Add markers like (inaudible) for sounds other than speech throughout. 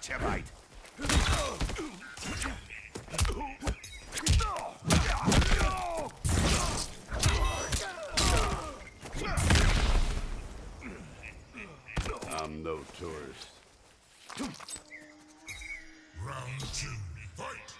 Gotcha, mate. I'm no tourist. Round two, fight!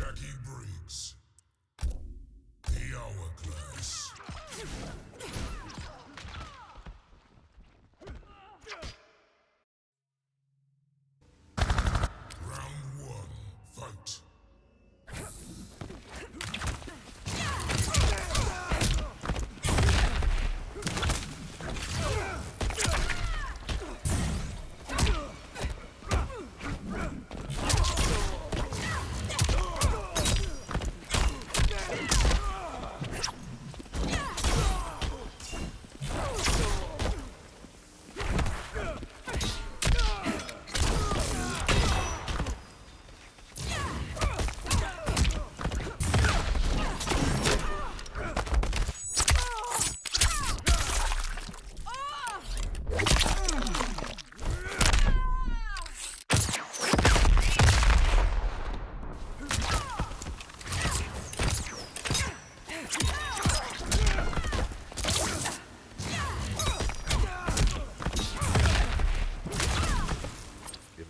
Jacqui Briggs. The Hourglass. Round one, fight.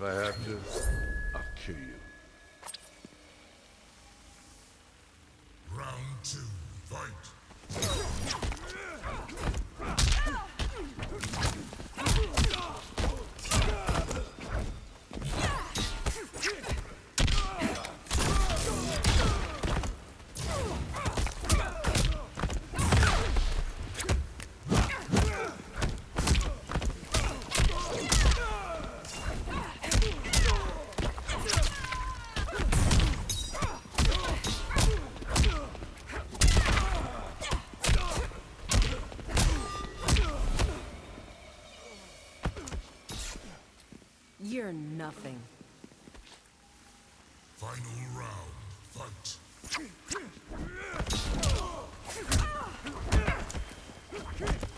If I have to, I'll kill you. Round two, fight. You're nothing. Final round, fight. (laughs)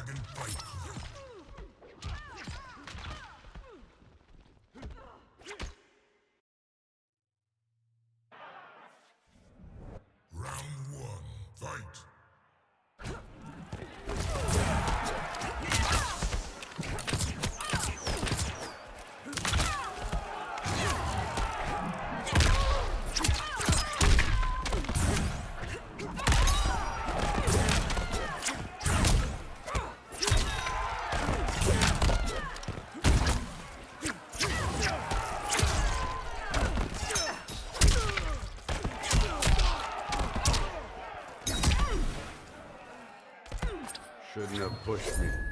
Dragon Fight Club. Shouldn't have pushed me.